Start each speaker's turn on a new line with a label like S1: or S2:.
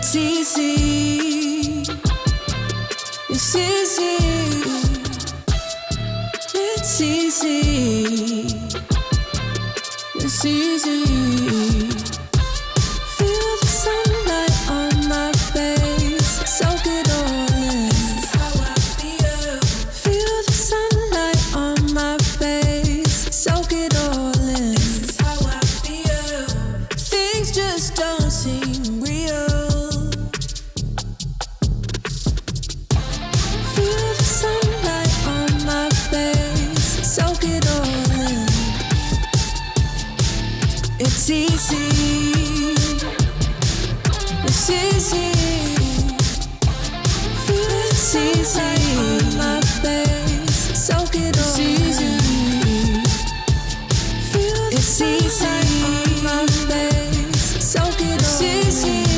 S1: It's easy. It's easy. It's easy. It's easy. It's easy. It's easy. Feel it's easy. My face. Soak it it's all easy. in. Feel it's easy. Right my face. Soak it it's all easy. in.